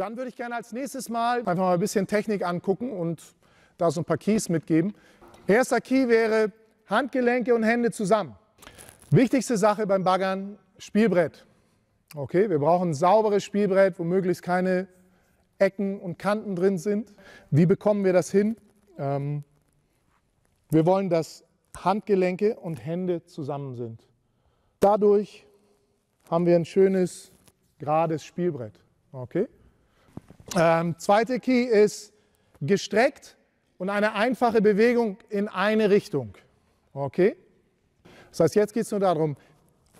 Dann würde ich gerne als nächstes mal einfach mal ein bisschen Technik angucken und da so ein paar Keys mitgeben. Erster Key wäre Handgelenke und Hände zusammen. Wichtigste Sache beim Baggern, Spielbrett. Okay, wir brauchen ein sauberes Spielbrett, wo möglichst keine Ecken und Kanten drin sind. Wie bekommen wir das hin? Ähm, wir wollen, dass Handgelenke und Hände zusammen sind. Dadurch haben wir ein schönes, gerades Spielbrett. Okay? Ähm, zweite Key ist gestreckt und eine einfache Bewegung in eine Richtung. Okay? Das heißt, jetzt geht es nur darum,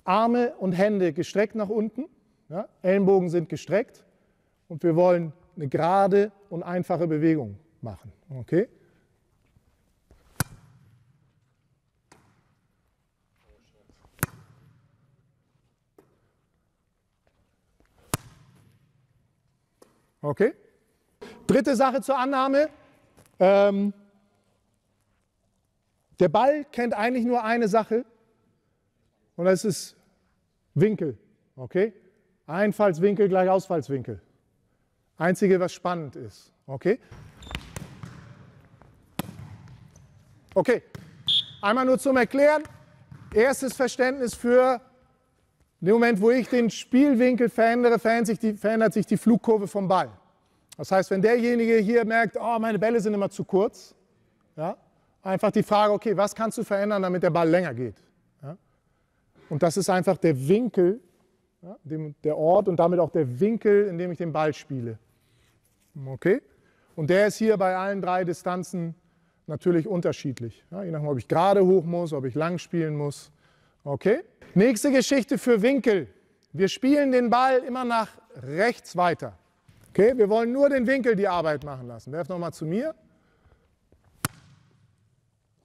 Arme und Hände gestreckt nach unten, ja, Ellenbogen sind gestreckt und wir wollen eine gerade und einfache Bewegung machen. Okay? Okay? Dritte Sache zur Annahme. Ähm, der Ball kennt eigentlich nur eine Sache und das ist Winkel. Okay? Einfallswinkel gleich Ausfallswinkel. Einzige, was spannend ist. Okay? Okay. Einmal nur zum Erklären. Erstes Verständnis für den Moment, wo ich den Spielwinkel verändere, verändert sich, die, verändert sich die Flugkurve vom Ball. Das heißt, wenn derjenige hier merkt, oh, meine Bälle sind immer zu kurz, ja, einfach die Frage, okay, was kannst du verändern, damit der Ball länger geht? Ja? Und das ist einfach der Winkel, ja, dem, der Ort und damit auch der Winkel, in dem ich den Ball spiele. Okay? Und der ist hier bei allen drei Distanzen natürlich unterschiedlich. Ja, je nachdem, ob ich gerade hoch muss, ob ich lang spielen muss. Okay? Nächste Geschichte für Winkel. Wir spielen den Ball immer nach rechts weiter. Okay, wir wollen nur den Winkel die Arbeit machen lassen. Werf nochmal zu mir.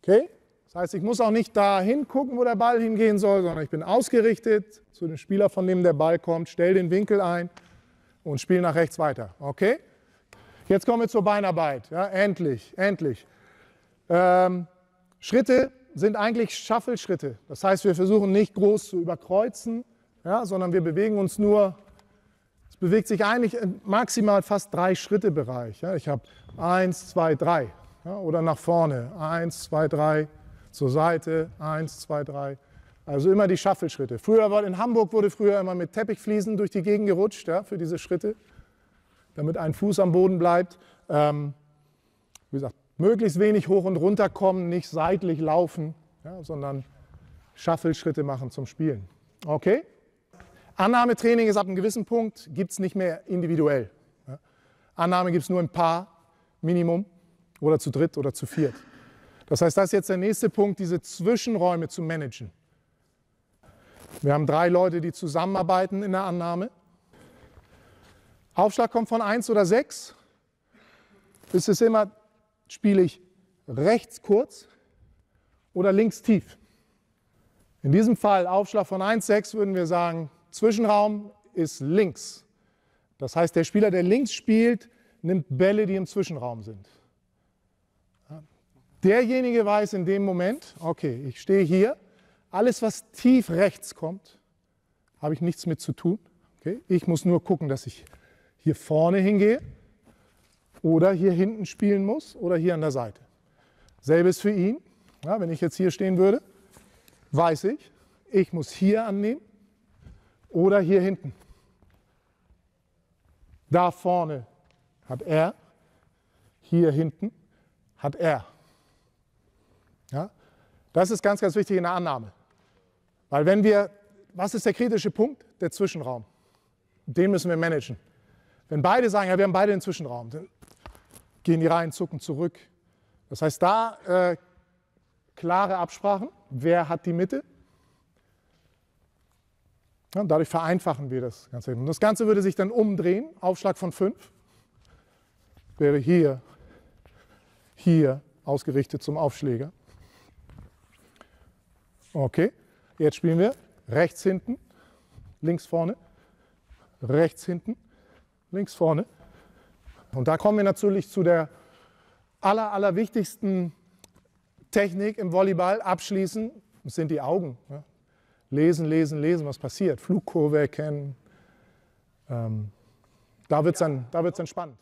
Okay, das heißt, ich muss auch nicht da hingucken, wo der Ball hingehen soll, sondern ich bin ausgerichtet zu dem Spieler, von dem der Ball kommt, stelle den Winkel ein und spiele nach rechts weiter. Okay? Jetzt kommen wir zur Beinarbeit. Ja, endlich, endlich. Ähm, Schritte sind eigentlich Shuffle-Schritte. Das heißt, wir versuchen nicht groß zu überkreuzen, ja, sondern wir bewegen uns nur, es bewegt sich eigentlich maximal fast drei Schritte Bereich. Ja. Ich habe eins, zwei, drei. Ja, oder nach vorne. Eins, zwei, drei. Zur Seite. Eins, zwei, drei. Also immer die Shuffle-Schritte. Früher war in Hamburg wurde früher immer mit Teppichfliesen durch die Gegend gerutscht ja, für diese Schritte, damit ein Fuß am Boden bleibt. Ähm, wie gesagt, möglichst wenig hoch und runter kommen, nicht seitlich laufen, ja, sondern Shuffle-Schritte machen zum Spielen. Okay? Annahmetraining ist ab einem gewissen Punkt, gibt es nicht mehr individuell. Ja. Annahme gibt es nur ein Paar, Minimum, oder zu dritt oder zu viert. Das heißt, das ist jetzt der nächste Punkt, diese Zwischenräume zu managen. Wir haben drei Leute, die zusammenarbeiten in der Annahme. Aufschlag kommt von 1 oder 6. Es ist immer spiele ich rechts kurz oder links tief. In diesem Fall Aufschlag von 1,6 würden wir sagen, Zwischenraum ist links. Das heißt, der Spieler, der links spielt, nimmt Bälle, die im Zwischenraum sind. Derjenige weiß in dem Moment, okay, ich stehe hier, alles, was tief rechts kommt, habe ich nichts mit zu tun. Okay? Ich muss nur gucken, dass ich hier vorne hingehe oder hier hinten spielen muss oder hier an der Seite. Selbes für ihn. Ja, wenn ich jetzt hier stehen würde, weiß ich, ich muss hier annehmen oder hier hinten. Da vorne hat er, hier hinten hat er. Ja? Das ist ganz, ganz wichtig in der Annahme. Weil wenn wir, was ist der kritische Punkt? Der Zwischenraum. Den müssen wir managen. Wenn beide sagen, ja, wir haben beide den Zwischenraum, dann gehen die rein, zucken zurück. Das heißt, da äh, klare Absprachen, wer hat die Mitte. Ja, dadurch vereinfachen wir das Ganze. Und das Ganze würde sich dann umdrehen, Aufschlag von 5, wäre hier, hier ausgerichtet zum Aufschläger. Okay, jetzt spielen wir rechts hinten, links vorne, rechts hinten, links vorne. Und da kommen wir natürlich zu der aller, allerwichtigsten Technik im Volleyball, abschließen, das sind die Augen. Lesen, lesen, lesen, was passiert. Flugkurve erkennen. Ähm, Da wird es dann, da wird's dann spannend.